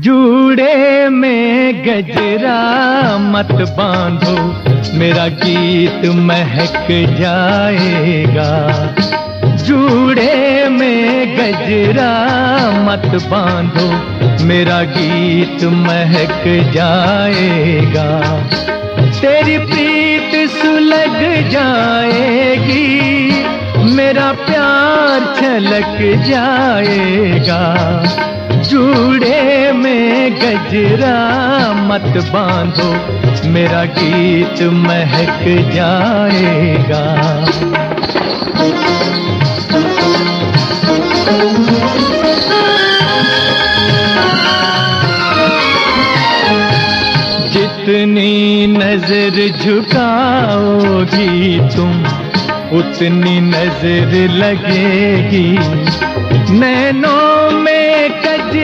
जूड़े में गजरा मत बांधो, मेरा गीत महक जाएगा। जूड़े में गजरा मत बांधो, मेरा गीत महक जाएगा। तेरी प्रीत सुलग जाएगी, मेरा प्यार छलक जाएगा। जूड़े में गजरा मत बांधो, मेरा गीत महक जाएगा। जितनी नज़र झुकाओगी तुम, उतनी नज़र लगेगी। नैनों में डालो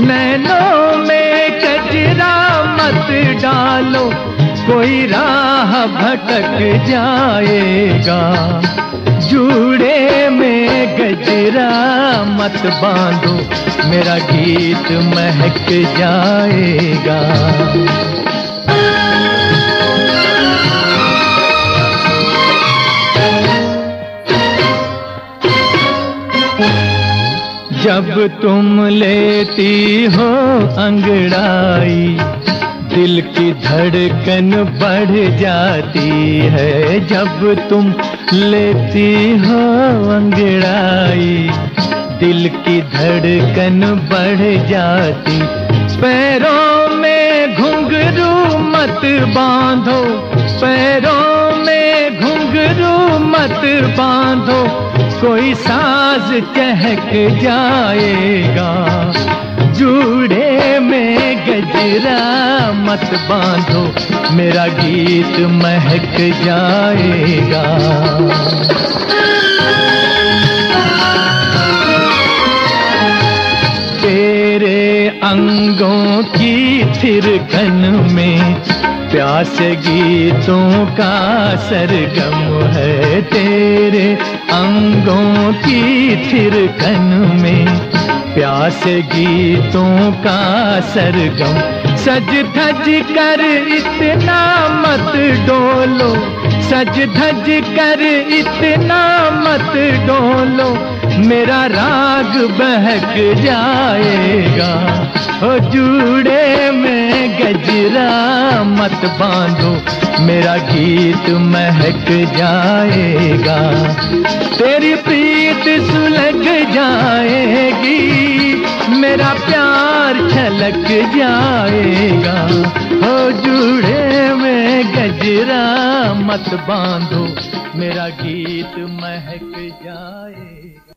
नैनों में मत डालो, कोई राह भटक जाएगा। जूड़े में गजरा मत बांधो, मेरा गीत महक जाएगा। जब तुम लेती हो अंगड़ाई, दिल की धड़कन बढ़ जाती है। जब तुम लेती हो अंगड़ाई, दिल की धड़कन बढ़ जाती। पैरों में घुंघरू मत बांधो मत बांधो, कोई साज चहक जाएगा। जूड़े में गजरा मत बांधो, मेरा गीत महक जाएगा। तेरे अंगों की थिरकन में प्यास गीतों का सरगम है तेरे अंगों की थिरकन में। प्यास गीतों का सरगम, सज धज कर इतना मत डोलो। सज धज कर इतना मत डोलो। मेरा राग बहक जाएगा। हो जूड़े में गजरा मत बांधो, मेरा गीत महक जाएगा। तेरी प्रीत सुलग जाएगी, मेरा प्यार छलक जाएगा। हो जूड़े में गजरा मत बांधो, मेरा गीत महक जाएगा।